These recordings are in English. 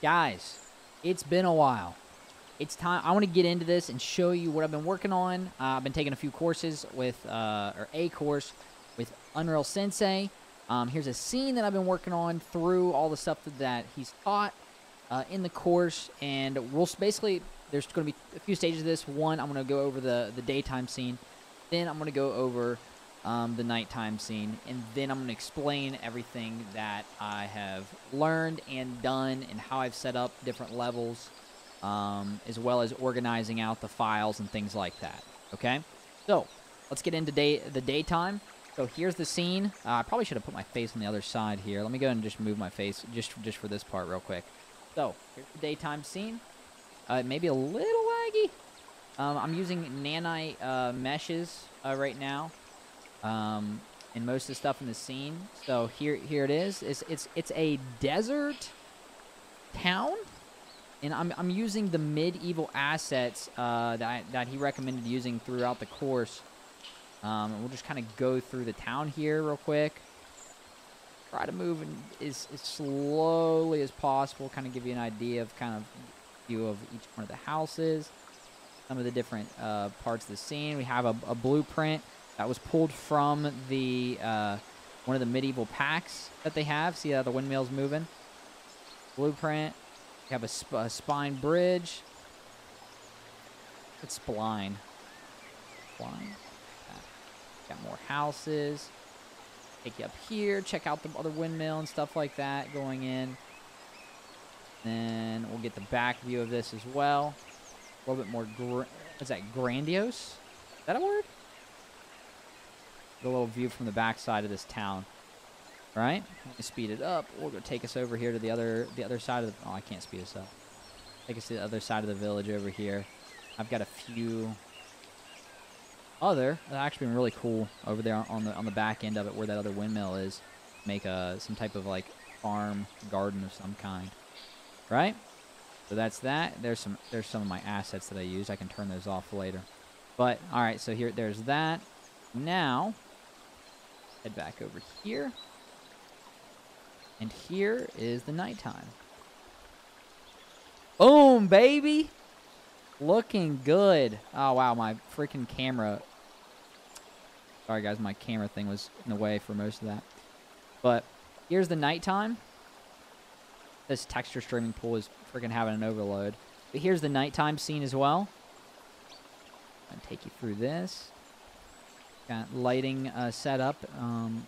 guys, it's been a while. It's time. I want to get into this and show you what I've been working on. Uh, I've been taking a few courses with, uh, or a course with Unreal Sensei. Um, here's a scene that I've been working on through all the stuff that he's taught uh, in the course, and we'll basically there's going to be a few stages of this. One, I'm going to go over the the daytime scene, then I'm going to go over um, the nighttime scene, and then I'm going to explain everything that I have learned and done, and how I've set up different levels, um, as well as organizing out the files and things like that. Okay, so let's get into day the daytime. So here's the scene. Uh, I probably should have put my face on the other side here. Let me go and just move my face just just for this part real quick. So here's the daytime scene. Uh, maybe a little laggy. Um, I'm using nanite uh, meshes uh, right now, um, and most of the stuff in the scene. So here here it is. It's it's it's a desert town, and I'm I'm using the medieval assets uh, that that he recommended using throughout the course. Um, we'll just kind of go through the town here real quick. Try to move in, as, as slowly as possible, kind of give you an idea of kind of view of each one of the houses, some of the different uh, parts of the scene. We have a, a, blueprint that was pulled from the uh, one of the medieval packs that they have. See how the windmill's moving? Blueprint. Have a, sp a spine bridge. It's spline. Spline. Got more houses. Take you up here, check out the other windmill and stuff like that going in. Then we'll get the back view of this as well. A little bit more, what's that, grandiose? Is that a word? The little view from the back side of this town. Right? Speed it up. We'll go take us over here to the other the other side of the... Oh, I can't speed us up. Take us to the other side of the village over here. I've got a few other actually been really cool over there on the on the back end of it where that other windmill is. Make a some type of like farm garden of some kind, right? So that's that. There's some there's some of my assets that I use. I can turn those off later. But all right, so here there's that. Now head back over here, and here is the nighttime. Boom, baby. Looking good. Oh, wow. My freaking camera Sorry, guys, my camera thing was in the way for most of that. But here's the nighttime. This texture streaming pool is freaking having an overload. But here's the nighttime scene as well. To take you through this. Got lighting uh, set up. Um,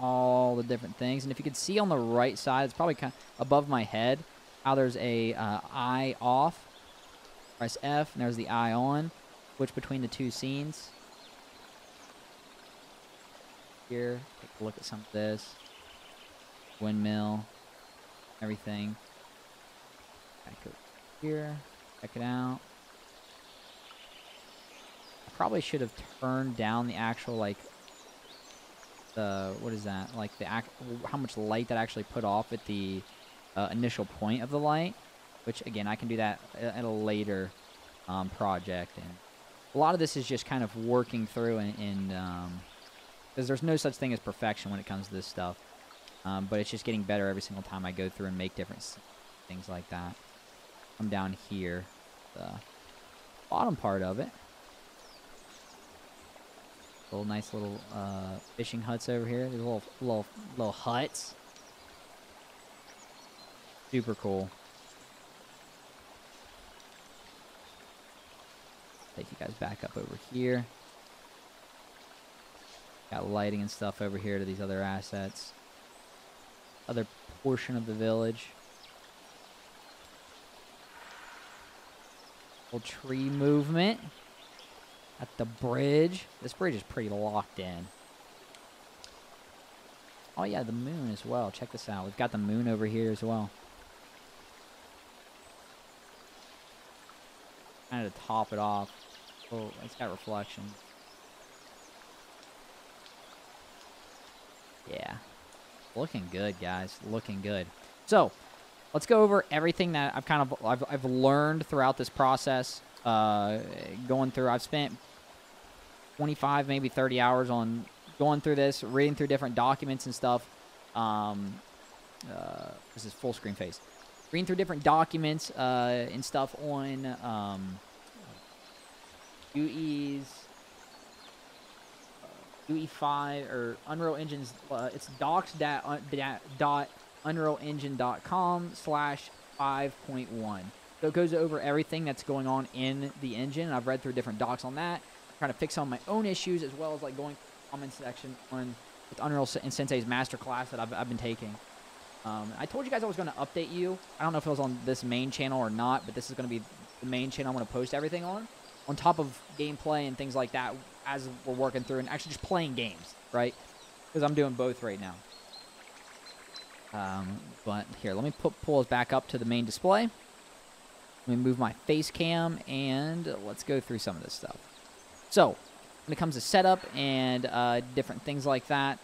all the different things. And if you can see on the right side, it's probably kind of above my head, how there's a uh, eye off. Press F, and there's the eye on. Switch between the two scenes here. Take a look at some of this. Windmill. Everything. Back over here. Check it out. Probably should have turned down the actual, like, the, what is that? Like, the act, how much light that actually put off at the uh, initial point of the light. Which, again, I can do that at a later um, project. And a lot of this is just kind of working through and, and um, because there's no such thing as perfection when it comes to this stuff. Um, but it's just getting better every single time I go through and make different things like that. I'm down here, the bottom part of it. Little nice little uh, fishing huts over here. These little little little huts. Super cool. Take you guys back up over here. Got lighting and stuff over here to these other assets. Other portion of the village. Little tree movement. At the bridge. This bridge is pretty locked in. Oh yeah, the moon as well. Check this out. We've got the moon over here as well. Kind of to top it off. Oh, it's got reflection. Yeah. Looking good, guys. Looking good. So, let's go over everything that I've kind of I've, I've learned throughout this process. Uh, going through, I've spent 25, maybe 30 hours on going through this, reading through different documents and stuff. Um, uh, this is full screen face. reading through different documents uh, and stuff on um, UE's UE5 or Unreal Engine's. Uh, it's docs dot, dot unrealengine.com slash 5.1. So it goes over everything that's going on in the engine. I've read through different docs on that, trying to fix of my own issues as well as like going comment section on with Unreal and Sensei's masterclass that I've, I've been taking. Um, I told you guys I was going to update you. I don't know if it was on this main channel or not, but this is going to be the main channel I'm going to post everything on. On top of gameplay and things like that as we're working through and actually just playing games, right? Because I'm doing both right now. Um, but here, let me put, pull us back up to the main display. Let me move my face cam and let's go through some of this stuff. So, when it comes to setup and uh, different things like that,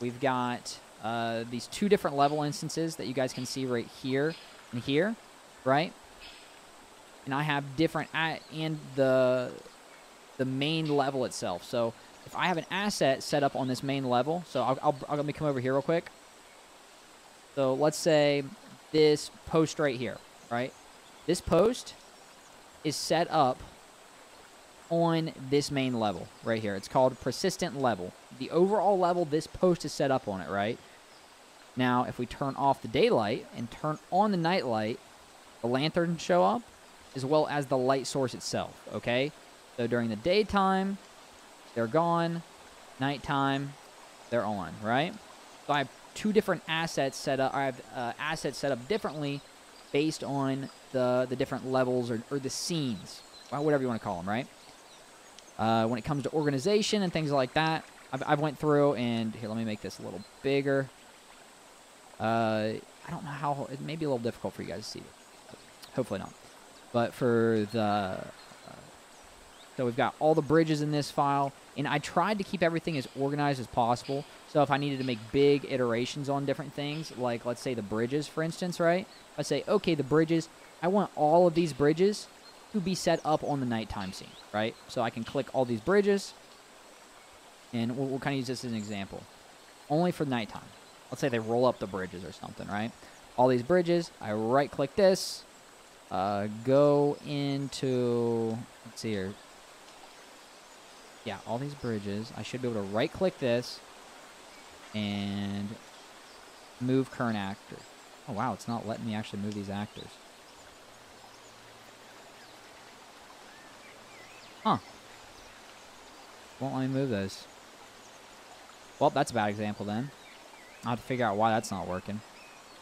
we've got uh, these two different level instances that you guys can see right here and here, right? And I have different and the the main level itself. So if I have an asset set up on this main level, so I'll, I'll, I'll let me come over here real quick. So let's say this post right here, right? This post is set up on this main level right here. It's called persistent level. The overall level this post is set up on it, right? Now, if we turn off the daylight and turn on the nightlight, the lanterns show up as well as the light source itself, okay? So during the daytime, they're gone. Nighttime, they're on, right? So I have two different assets set up. I have uh, assets set up differently based on the the different levels or, or the scenes, well, whatever you want to call them, right? Uh, when it comes to organization and things like that, I've, I've went through and here, let me make this a little bigger. Uh, I don't know how it may be a little difficult for you guys to see. Hopefully not. But for the uh, so we've got all the bridges in this file, and I tried to keep everything as organized as possible. So if I needed to make big iterations on different things, like let's say the bridges, for instance, right? I say, okay, the bridges, I want all of these bridges to be set up on the nighttime scene, right? So I can click all these bridges, and we'll, we'll kind of use this as an example. Only for nighttime. Let's say they roll up the bridges or something, right? All these bridges, I right click this, uh, go into, let's see here. Yeah, all these bridges. I should be able to right click this and move current actor. Oh wow, it's not letting me actually move these actors. Huh. Won't let me move those. Well, that's a bad example then. I'll have to figure out why that's not working.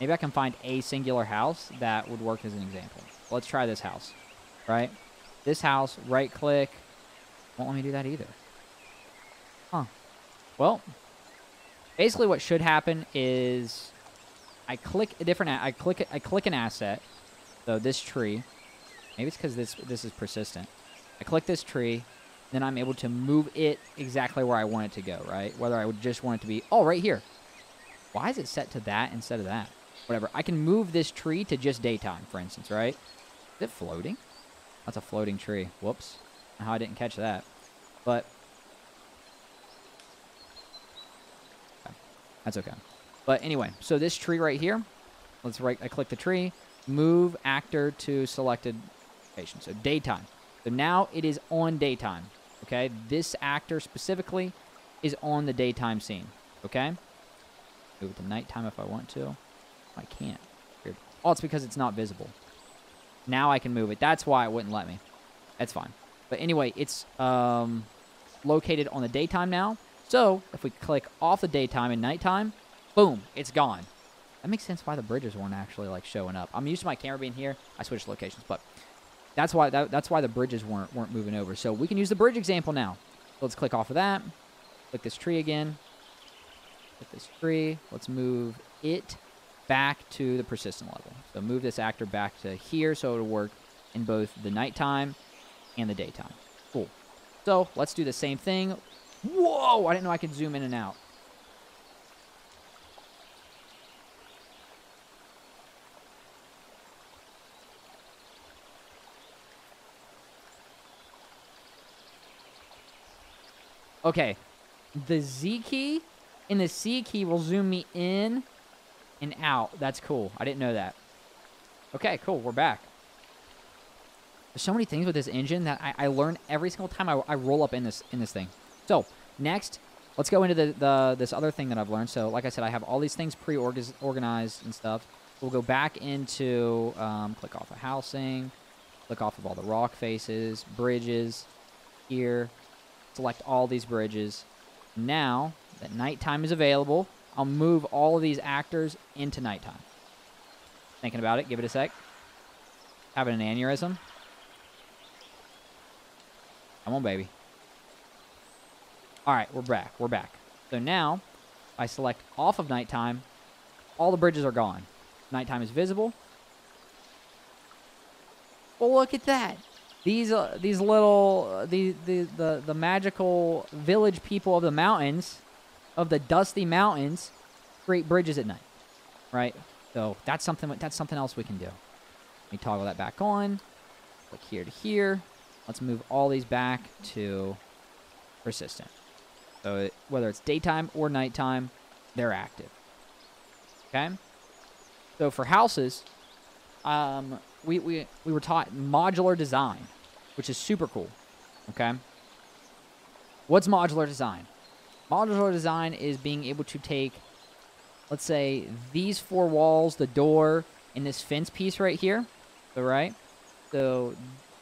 Maybe I can find a singular house that would work as an example. Let's try this house, right? This house, right click. Won't let me do that either. Huh. Well, basically what should happen is I click a different, I click, I click an asset. So this tree, maybe it's because this, this is persistent. I click this tree, then I'm able to move it exactly where I want it to go, right? Whether I would just want it to be, oh, right here. Why is it set to that instead of that? Whatever. I can move this tree to just daytime, for instance, right? Is it floating? That's a floating tree. Whoops. How I didn't catch that. But That's okay. But anyway, so this tree right here, let's right, I click the tree, move actor to selected location. So daytime. So now it is on daytime. Okay, this actor specifically is on the daytime scene. Okay, move it to nighttime if I want to. I can't. Weird. Oh, it's because it's not visible. Now I can move it. That's why it wouldn't let me. That's fine. But anyway, it's um, located on the daytime now. So if we click off the daytime and nighttime, boom, it's gone. That makes sense why the bridges weren't actually like showing up. I'm used to my camera being here. I switched locations, but that's why that, that's why the bridges weren't weren't moving over. So we can use the bridge example now. Let's click off of that. Click this tree again. Click this tree. Let's move it back to the persistent level. So move this actor back to here so it'll work in both the nighttime and the daytime. Cool. So let's do the same thing. Whoa! I didn't know I could zoom in and out. Okay. The Z key and the C key will zoom me in and out. That's cool. I didn't know that. Okay, cool. We're back. There's so many things with this engine that I, I learn every single time I, I roll up in this in this thing. So next, let's go into the, the this other thing that I've learned. So like I said, I have all these things pre-organized and stuff. We'll go back into um, click off of housing, click off of all the rock faces, bridges, here, select all these bridges. Now that nighttime is available, I'll move all of these actors into nighttime. Thinking about it, give it a sec. Having an aneurysm. Come on, baby. All right, we're back. We're back. So now, I select off of nighttime. All the bridges are gone. Nighttime is visible. Well, look at that. These uh, these little uh, the, the the the magical village people of the mountains, of the dusty mountains, create bridges at night, right? So that's something that's something else we can do. Let me toggle that back on. Click here to here. Let's move all these back to persistent. So it, whether it's daytime or nighttime, they're active. Okay. So for houses, um, we, we, we were taught modular design, which is super cool. Okay. What's modular design? Modular design is being able to take, let's say, these four walls, the door, and this fence piece right here. So, right? So,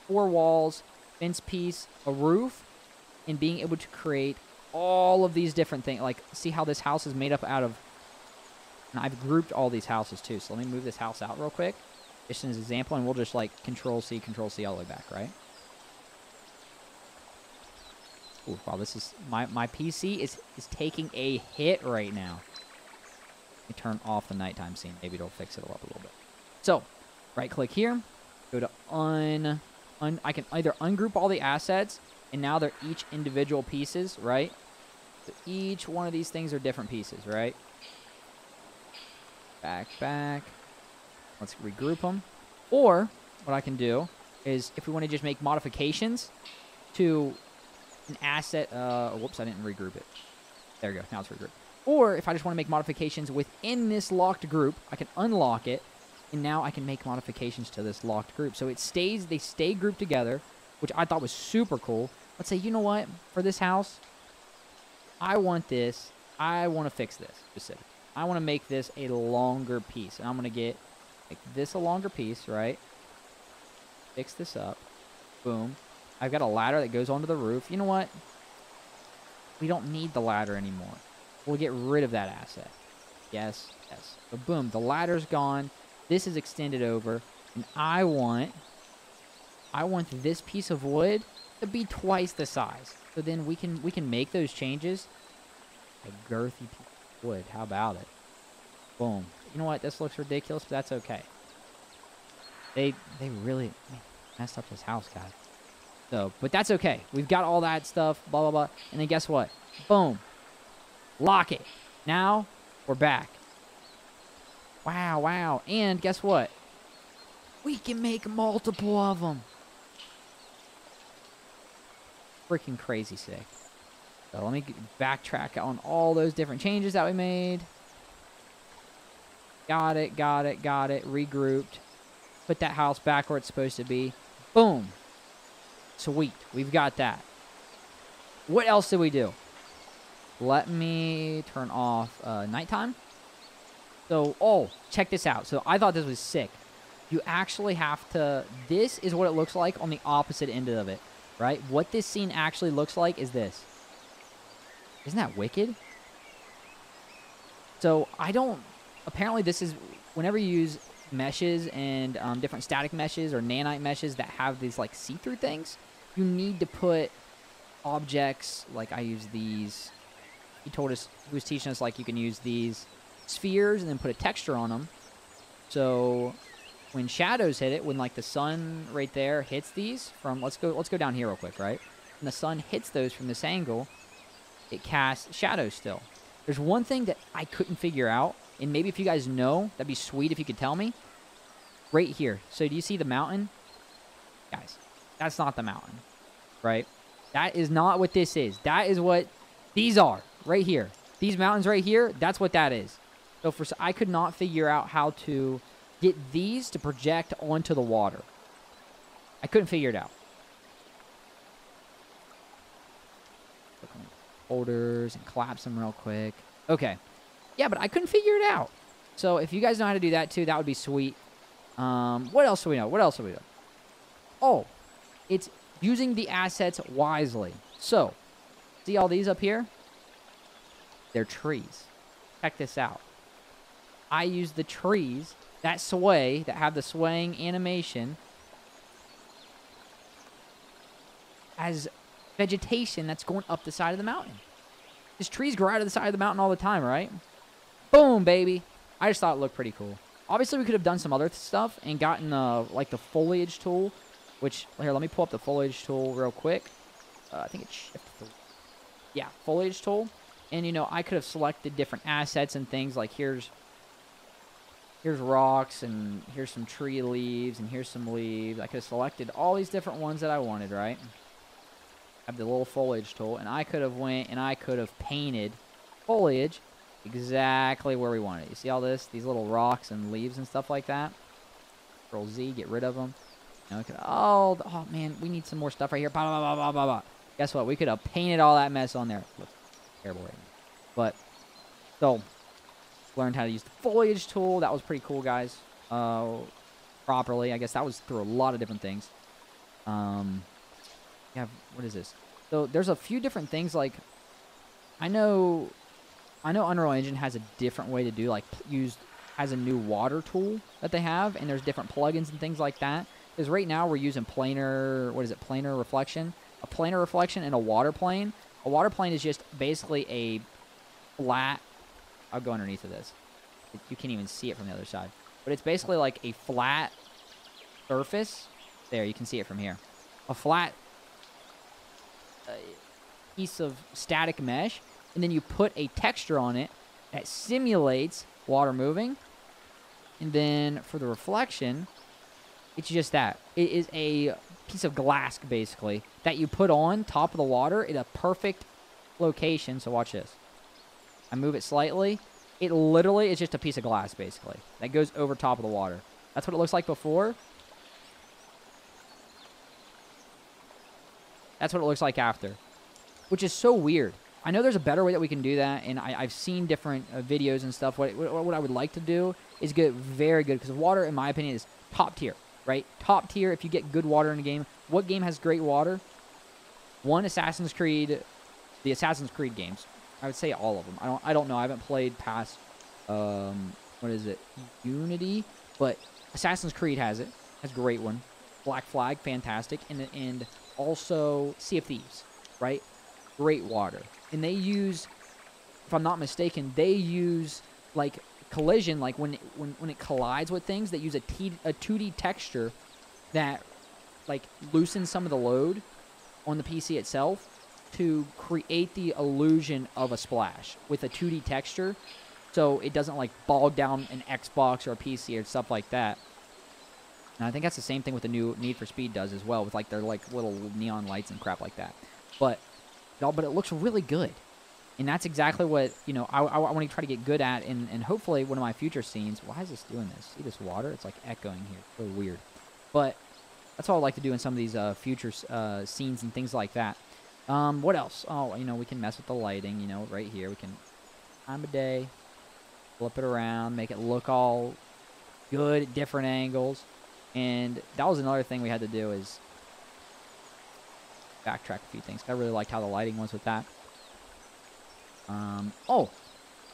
four walls, fence piece, a roof, and being able to create all of these different things. Like, see how this house is made up out of and I've grouped all these houses too. So let me move this house out real quick. Just as an example, and we'll just like control C, control C all the way back, right? Ooh, wow, this is my my PC is is taking a hit right now. Let me turn off the nighttime scene. Maybe it'll fix it up a little bit. So, right click here, go to un, un I can either ungroup all the assets, and now they're each individual pieces, right? So each one of these things are different pieces, right? Back, back. Let's regroup them. Or, what I can do is, if we want to just make modifications to an asset, uh, whoops, I didn't regroup it. There we go, now it's regrouped. Or, if I just want to make modifications within this locked group, I can unlock it, and now I can make modifications to this locked group. So it stays, they stay grouped together, which I thought was super cool. Let's say, you know what, for this house, I want this, I want to fix this specifically. I want to make this a longer piece. And I'm going to get make this a longer piece, right? Fix this up. Boom. I've got a ladder that goes onto the roof. You know what? We don't need the ladder anymore. We'll get rid of that asset. Yes, yes. But boom, the ladder's gone. This is extended over. And I want, I want this piece of wood to be twice the size. So then we can we can make those changes. A girthy wood. How about it? Boom. You know what? This looks ridiculous, but that's okay. They they really messed up this house, guys. So, but that's okay. We've got all that stuff, blah, blah, blah. And then guess what? Boom. Lock it. Now, we're back. Wow, wow. And guess what? We can make multiple of them. Freaking crazy sick. So let me backtrack on all those different changes that we made. Got it, got it, got it. Regrouped. Put that house back where it's supposed to be. Boom. Sweet. We've got that. What else did we do? Let me turn off uh, nighttime. So, oh, check this out. So I thought this was sick. You actually have to... This is what it looks like on the opposite end of it, right? What this scene actually looks like is this. Isn't that wicked? So I don't. Apparently, this is whenever you use meshes and um, different static meshes or nanite meshes that have these like see-through things, you need to put objects like I use these. He told us he was teaching us like you can use these spheres and then put a texture on them. So when shadows hit it, when like the sun right there hits these from let's go let's go down here real quick, right? When the sun hits those from this angle, it casts shadows still. There's one thing that I couldn't figure out, and maybe if you guys know, that'd be sweet if you could tell me. Right here. So do you see the mountain? Guys, that's not the mountain, right? That is not what this is. That is what these are right here. These mountains right here, that's what that is. So for I could not figure out how to get these to project onto the water. I couldn't figure it out. Folders and collapse them real quick. Okay. Yeah, but I couldn't figure it out. So if you guys know how to do that too, that would be sweet. Um, what else do we know? What else do we know? Oh, it's using the assets wisely. So, see all these up here? They're trees. Check this out. I use the trees that sway, that have the swaying animation, as vegetation that's going up the side of the mountain. These trees grow out of the side of the mountain all the time, right? Boom, baby. I just thought it looked pretty cool. Obviously, we could have done some other stuff and gotten uh, like the foliage tool, which here, let me pull up the foliage tool real quick. Uh, I think it's. Yeah, foliage tool. And you know, I could have selected different assets and things like here's here's rocks and here's some tree leaves and here's some leaves. I could have selected all these different ones that I wanted, right? I have the little foliage tool, and I could have went and I could have painted foliage exactly where we wanted. You see all this? These little rocks and leaves and stuff like that. Control Z, get rid of them. We could, oh, man, we need some more stuff right here. Guess what? We could have painted all that mess on there. Terrible right now. But, so, learned how to use the foliage tool. That was pretty cool, guys. Uh, properly. I guess that was through a lot of different things. Um, yeah, what is this? So there's a few different things like I know I know Unreal Engine has a different way to do like use has a new water tool that they have and there's different plugins and things like that. Because right now we're using planar what is it, planar reflection? A planar reflection and a water plane. A water plane is just basically a flat I'll go underneath of this. You can't even see it from the other side. But it's basically like a flat surface. There, you can see it from here. A flat uh, piece of static mesh, and then you put a texture on it that simulates water moving. And then for the reflection, it's just that. It is a piece of glass, basically, that you put on top of the water in a perfect location. So watch this. I move it slightly. It literally is just a piece of glass, basically, that goes over top of the water. That's what it looks like before. That's what it looks like after, which is so weird. I know there's a better way that we can do that, and I, have seen different uh, videos and stuff. What, what, what I would like to do is get very good, because water, in my opinion, is top tier, right? Top tier if you get good water in a game. What game has great water? One, Assassin's Creed, the Assassin's Creed games. I would say all of them. I don't, I don't know. I haven't played past, um, what is it, Unity, but Assassin's Creed has it. Has a great one. Black Flag, fantastic, and and also Sea of Thieves, right? Great water. And they use, if I'm not mistaken, they use like collision, like when when when it collides with things, they use a 2D texture that like loosens some of the load on the PC itself to create the illusion of a splash with a 2D texture so it doesn't like bog down an Xbox or a PC or stuff like that. And I think that's the same thing with the new Need for Speed does as well, with like their like little neon lights and crap like that. But but it looks really good, and that's exactly what you know I, I, I want to try to get good at, and, and hopefully one of my future scenes. Why is this doing this? See this water? It's like echoing here. Really weird, but that's all I like to do in some of these uh, future uh, scenes and things like that. Um, what else? Oh, you know, we can mess with the lighting. You know, right here we can time of day, flip it around, make it look all good at different angles. And that was another thing we had to do is backtrack a few things. I really liked how the lighting was with that. Um, oh,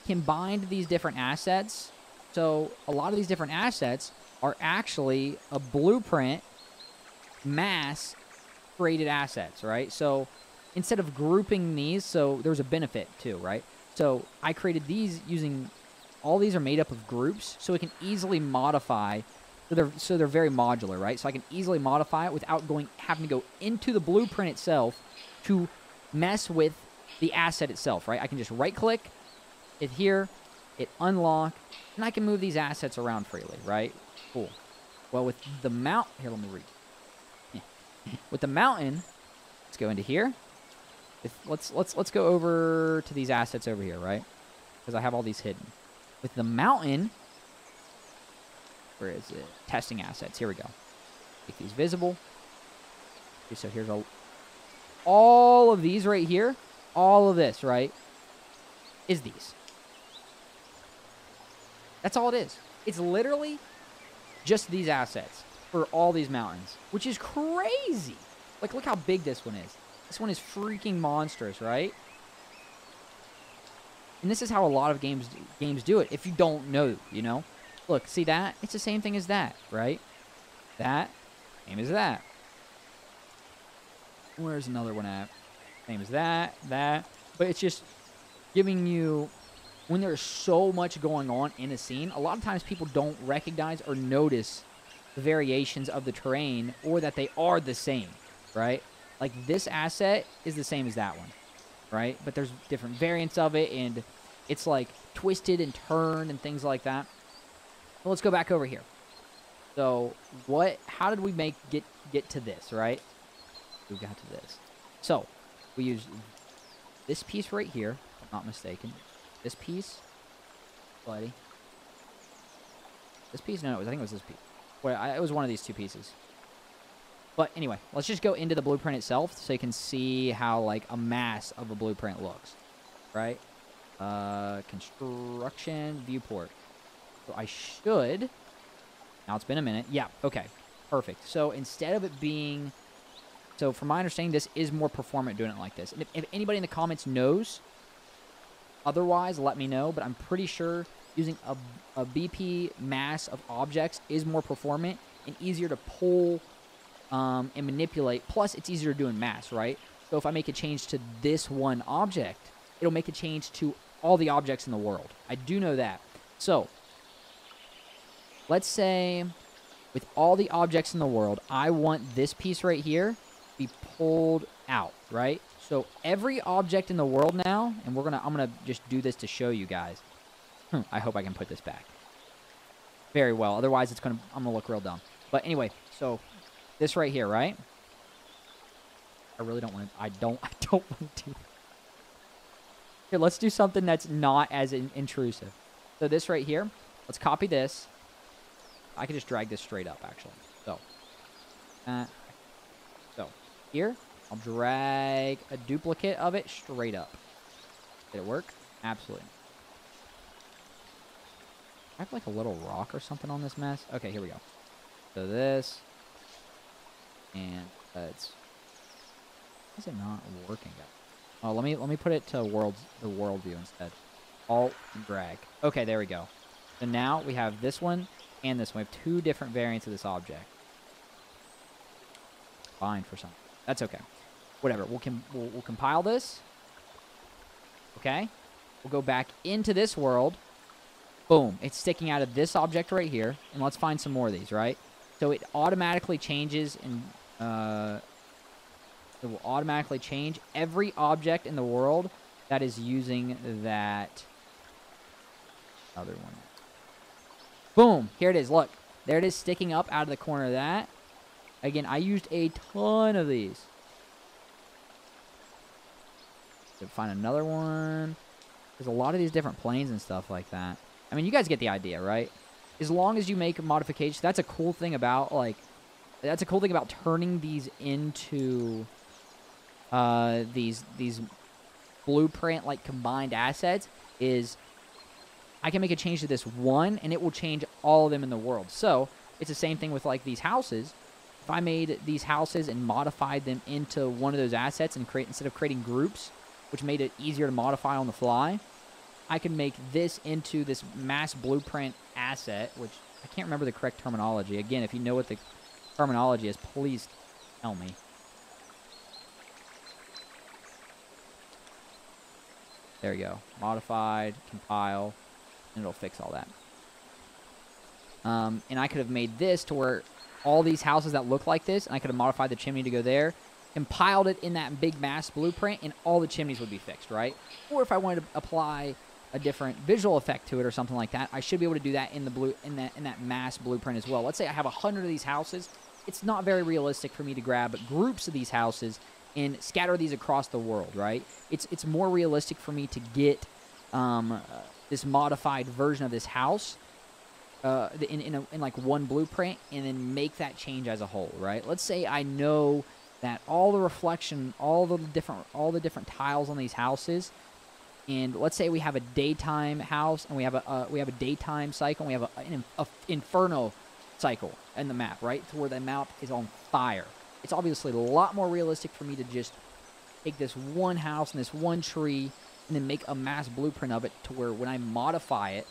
combined these different assets. So a lot of these different assets are actually a blueprint mass created assets, right? So instead of grouping these, so there's a benefit too, right? So I created these using all these are made up of groups, so it can easily modify so they're so they're very modular, right? So I can easily modify it without going having to go into the blueprint itself to mess with the asset itself, right? I can just right click, it here, it unlock, and I can move these assets around freely, right? Cool. Well, with the mount, here, let me read. with the mountain, let's go into here. If, let's let's let's go over to these assets over here, right? Because I have all these hidden. With the mountain, where is it? Testing assets. Here we go. Make these visible. Okay, so here's a, all of these right here. All of this, right, is these. That's all it is. It's literally just these assets for all these mountains, which is crazy. Like, look how big this one is. This one is freaking monstrous, right? And this is how a lot of games games do it. If you don't know, you know. Look, see that? It's the same thing as that, right? That, same as that. Where's another one at? Same as that, that. But it's just giving you when there's so much going on in a scene. A lot of times people don't recognize or notice the variations of the terrain or that they are the same, right? Like this asset is the same as that one, right? But there's different variants of it and it's like twisted and turned and things like that. Well, let's go back over here. So what, how did we make, get, get to this, right? We got to this. So we use this piece right here, if I'm not mistaken. This piece, buddy. This piece? No, I think it was this piece. Wait, I, it was one of these two pieces. But anyway, let's just go into the blueprint itself so you can see how like a mass of a blueprint looks, right? Uh, construction viewport. So I should. Now it's been a minute. Yeah. Okay. Perfect. So instead of it being, so from my understanding, this is more performant doing it like this. And if, if anybody in the comments knows otherwise, let me know. But I'm pretty sure using a, a BP mass of objects is more performant and easier to pull um, and manipulate. Plus, it's easier to do in mass, right? So if I make a change to this one object, it'll make a change to all the objects in the world. I do know that. So, let's say with all the objects in the world, I want this piece right here be pulled out, right? So every object in the world now, and we're gonna, I'm gonna just do this to show you guys. Hmm, I hope I can put this back. Very well. Otherwise, it's gonna, I'm gonna look real dumb. But anyway, so this right here, right? I really don't want to, I don't, I don't want to. Here, let's do something that's not as in intrusive. So this right here, let's copy this. I can just drag this straight up, actually. So, uh, here, I'll drag a duplicate of it straight up. Did it work? Absolutely. I have like a little rock or something on this mess. Okay, here we go. So this, and uh, it's, is it not working? Guys? Oh, let me let me put it to world the world view instead. Alt drag. Okay, there we go. So now we have this one and this one. We have two different variants of this object. Fine for some. That's okay. Whatever. We'll, we'll, we'll compile this. Okay. We'll go back into this world. Boom. It's sticking out of this object right here. And let's find some more of these, right? So it automatically changes and uh, it will automatically change every object in the world that is using that other one. Boom. Here it is. Look. There it is sticking up out of the corner of that. Again, I used a ton of these. To find another one. There's a lot of these different planes and stuff like that. I mean, you guys get the idea, right? As long as you make modifications, that's a cool thing about, like, that's a cool thing about turning these into uh, these these blueprint like combined assets is I can make a change to this one and it will change all of them in the world. So it's the same thing with like these houses. If I made these houses and modified them into one of those assets and create instead of creating groups, which made it easier to modify on the fly, I could make this into this mass blueprint asset, which I can't remember the correct terminology. Again, if you know what the terminology is, please tell me. There you go. Modified, compile, and it'll fix all that. Um, and I could have made this to where all these houses that look like this, and I could have modified the chimney to go there, compiled it in that big mass blueprint, and all the chimneys would be fixed, right? Or if I wanted to apply a different visual effect to it or something like that, I should be able to do that in the blue in that in that mass blueprint as well. Let's say I have a hundred of these houses. It's not very realistic for me to grab groups of these houses and scatter these across the world, right? It's it's more realistic for me to get um, uh, this modified version of this house uh, in in, a, in like one blueprint and then make that change as a whole, right? Let's say I know that all the reflection, all the different all the different tiles on these houses, and let's say we have a daytime house and we have a uh, we have a daytime cycle, and we have a, an a inferno cycle in the map, right? To where the map is on fire. It's obviously a lot more realistic for me to just take this one house and this one tree and then make a mass blueprint of it to where when I modify it,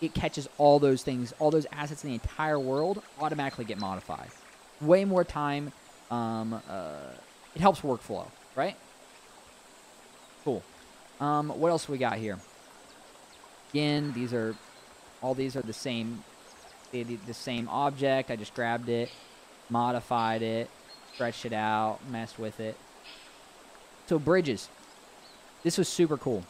it catches all those things, all those assets in the entire world automatically get modified. Way more time. Um, uh, it helps workflow, right? Cool. Um, what else we got here? Again, these are all these are the same the, the same object. I just grabbed it, modified it, stretched it out, messed with it. So bridges. This was super cool.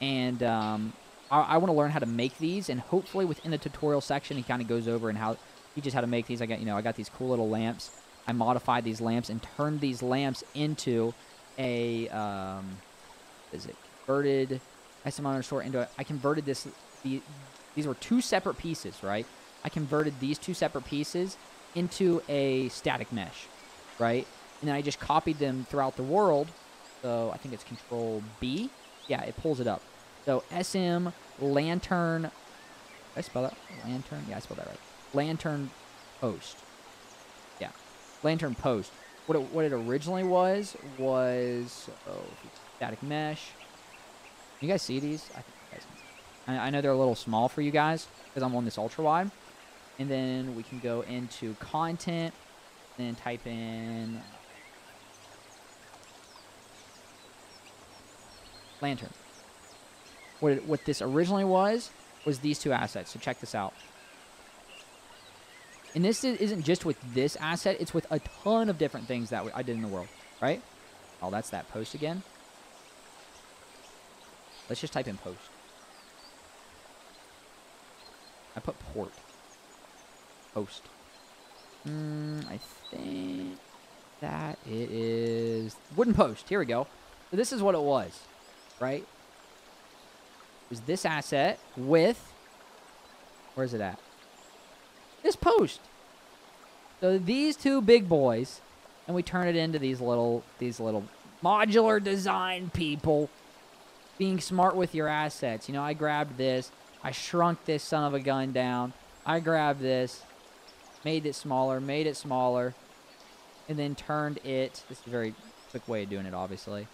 And um, I, I want to learn how to make these, and hopefully within the tutorial section, he kind of goes over and how he just how to make these. I got you know I got these cool little lamps. I modified these lamps and turned these lamps into a um, is it converted ISM underscore into a, I converted this the, these were two separate pieces, right? I converted these two separate pieces into a static mesh, right? And then I just copied them throughout the world. So I think it's Control B. Yeah, it pulls it up. So SM lantern. I spell that lantern? Yeah, I spelled that right. Lantern post. Yeah, lantern post. What it, what it originally was was oh static mesh. You guys see these? I think you guys can. I, I know they're a little small for you guys because I'm on this ultra wide. And then we can go into content and type in lantern. What, it, what this originally was, was these two assets. So check this out. And this isn't just with this asset, it's with a ton of different things that I did in the world, right? Oh, that's that post again. Let's just type in post. I put port. Post. Mm, I think that it is wooden post. Here we go. This is what it was, right? Is this asset with, where's it at? This post. So these two big boys, and we turn it into these little, these little modular design people being smart with your assets. You know, I grabbed this. I shrunk this son of a gun down. I grabbed this, made it smaller, made it smaller, and then turned it. This is a very quick way of doing it, obviously.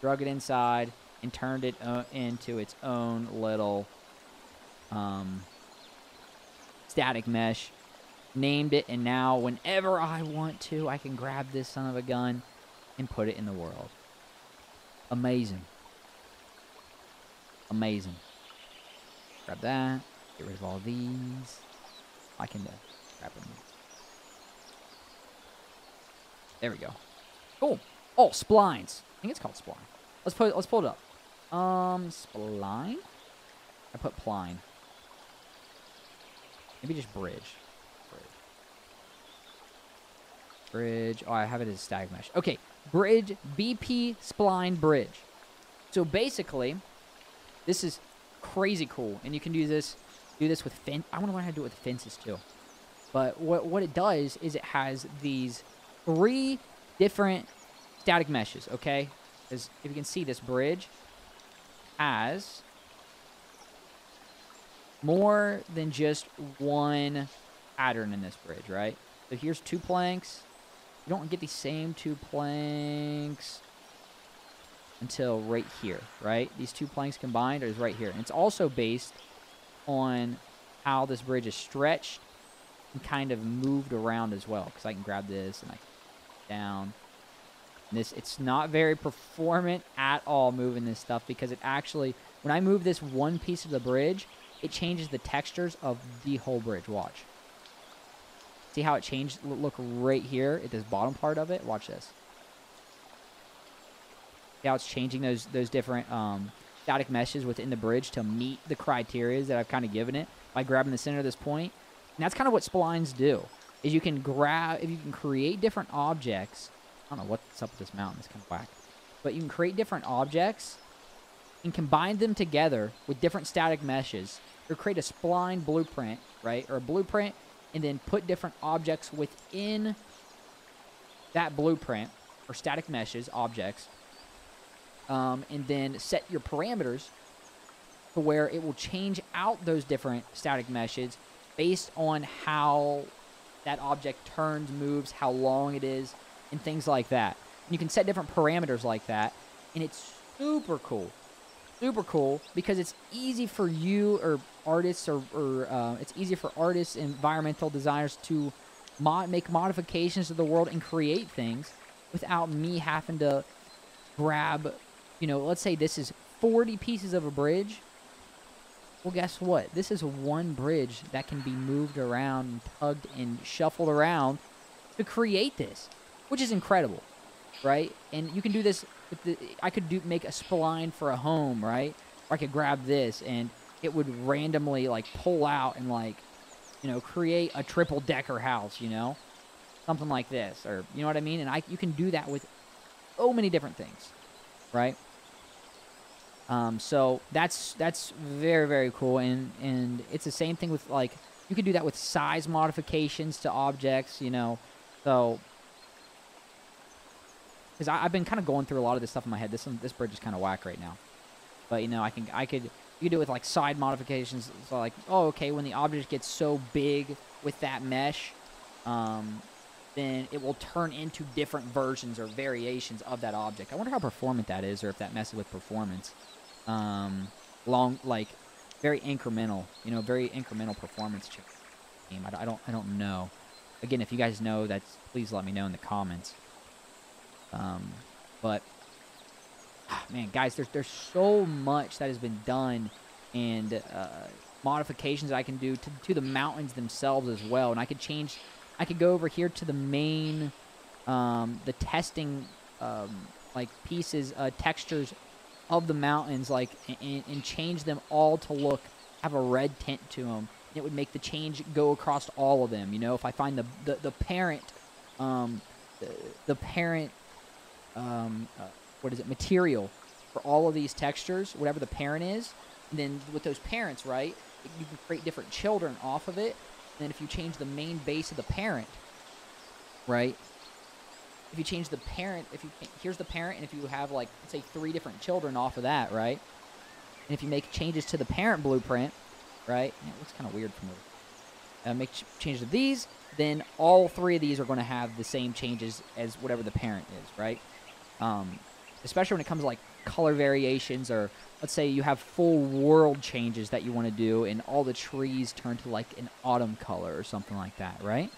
Drug it inside, and turned it uh, into its own little um, static mesh. Named it, and now whenever I want to, I can grab this son of a gun and put it in the world. Amazing. Amazing. Grab that. Get rid of all these. I can uh, grab them. There we go. Cool. Oh, splines. I think it's called spline. Let's put let's pull it up. Um, spline? I put pline. Maybe just bridge. Bridge. Bridge. Oh, I have it as stag mesh. Okay, bridge, BP, spline, bridge. So basically, this is crazy cool, and you can do this do this with fence. I want to learn how to do it with fences too. But what what it does is it has these three different static meshes. Okay, because if you can see this bridge, has more than just one pattern in this bridge, right? So here's two planks. You don't get the same two planks until right here, right? These two planks combined is right here. And it's also based on how this bridge is stretched and kind of moved around as well. Because I can grab this and I down this it's not very performant at all moving this stuff because it actually when I move this one piece of the bridge, it changes the textures of the whole bridge. Watch. See how it changed? Look right here at this bottom part of it. Watch this. See how it's changing those those different um, static meshes within the bridge to meet the criteria that I've kind of given it by grabbing the center of this point. And that's kind of what splines do. Is you can grab if you can create different objects I don't know what's up with this mountain. It's kind of whack. But you can create different objects and combine them together with different static meshes. or create a spline blueprint, right, or a blueprint, and then put different objects within that blueprint or static meshes objects, um, and then set your parameters to where it will change out those different static meshes based on how that object turns, moves, how long it is, and things like that. And you can set different parameters like that, and it's super cool. Super cool because it's easy for you or artists or, or uh, it's easy for artists environmental designers to mod- make modifications to the world and create things without me having to grab, you know, let's say this is 40 pieces of a bridge. Well, guess what? This is one bridge that can be moved around tugged and shuffled around to create this, which is incredible, right? And you can do this. The, I could do make a spline for a home, right? Or I could grab this and it would randomly like pull out and like, you know, create a triple decker house, you know, something like this, or you know what I mean. And I you can do that with so many different things, right? Um, so that's that's very very cool, and and it's the same thing with like you can do that with size modifications to objects, you know. So because I've been kind of going through a lot of this stuff in my head. This this bridge is kind of whack right now, but you know I can I could you do it with like side modifications. So like oh okay when the object gets so big with that mesh, um, then it will turn into different versions or variations of that object. I wonder how performant that is, or if that messes with performance um, long, like very incremental, you know, very incremental performance game. I, don't, I don't know. Again, if you guys know, that's please let me know in the comments. Um, but man, guys, there's there's so much that has been done and uh, modifications I can do to, to the mountains themselves as well. And I could change, I could go over here to the main, um, the testing, um, like pieces, uh, textures of the mountains, like, and, and change them all to look, have a red tint to them. It would make the change go across all of them. You know, if I find the the, the parent, um, the, the parent, um, uh, what is it, material for all of these textures, whatever the parent is, and then with those parents, right, you can create different children off of it. And then if you change the main base of the parent, right, if you change the parent, if you here's the parent, and if you have like say three different children off of that, right? And if you make changes to the parent blueprint, right? it looks kind of weird from the uh, make ch changes to these, then all three of these are going to have the same changes as whatever the parent is, right? Um, especially when it comes to like color variations or let's say you have full world changes that you want to do and all the trees turn to like an autumn color or something like that, right?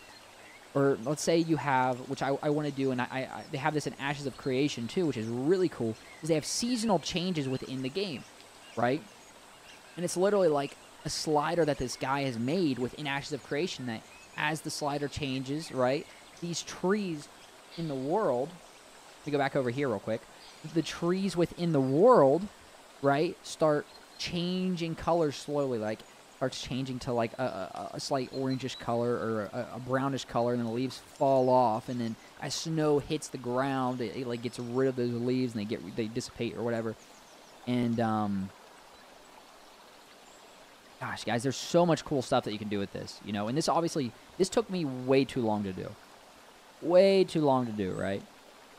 or let's say you have, which I, I want to do, and I, I, they have this in Ashes of Creation too, which is really cool, is they have seasonal changes within the game, right? And it's literally like a slider that this guy has made within Ashes of Creation that as the slider changes, right, these trees in the world, me go back over here real quick, the trees within the world, right, start changing colors slowly, like starts changing to like a, a, a slight orangish color or a, a, brownish color, and then the leaves fall off, and then as snow hits the ground, it, it, like gets rid of those leaves and they get they dissipate or whatever. And um, gosh, guys, there's so much cool stuff that you can do with this, you know. And this obviously this took me way too long to do, way too long to do, right?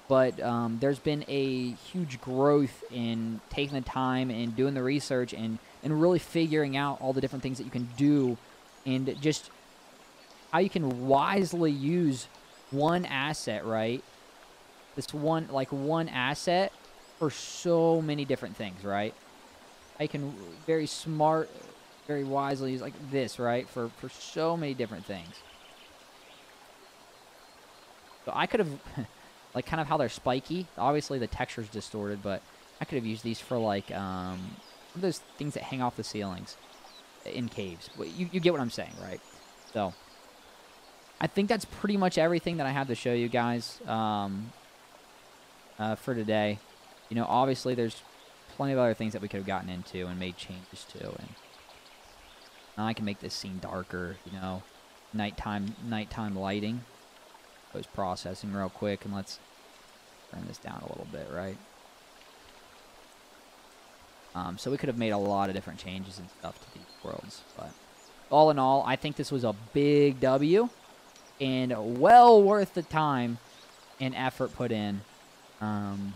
But um, there's been a huge growth in taking the time and doing the research and and really figuring out all the different things that you can do and just how you can wisely use one asset, right? This one, like one asset for so many different things, right? I can very smart, very wisely use like this, right? For, for so many different things. So I could have, like kind of how they're spiky. Obviously the texture's distorted, but I could have used these for like, um, those things that hang off the ceilings in caves. You, you get what I'm saying, right? So, I think that's pretty much everything that I have to show you guys um, uh, for today. You know, obviously there's plenty of other things that we could have gotten into and made changes to, and I can make this scene darker. You know, nighttime nighttime lighting. Processing real quick, and let's turn this down a little bit, right? Um, so we could have made a lot of different changes and stuff to these worlds. But all in all, I think this was a big W and well worth the time and effort put in. Um,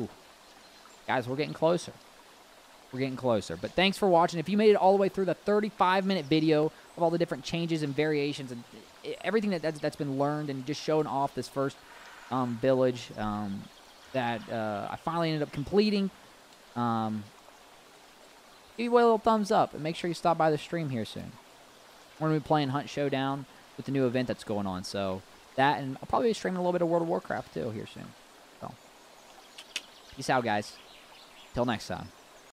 ooh. Guys, we're getting closer. We're getting closer. But thanks for watching. If you made it all the way through the 35 minute video of all the different changes and variations and everything that that's, that's been learned and just showing off this first um, village um, that uh, I finally ended up completing, um, give you a little thumbs up and make sure you stop by the stream here soon. We're going to be playing Hunt Showdown with the new event that's going on. So that and I'll probably be streaming a little bit of World of Warcraft too here soon. So peace out, guys. Till next time.